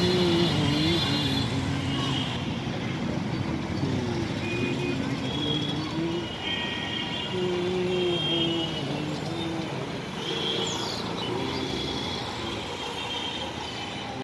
the